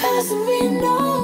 Passing me no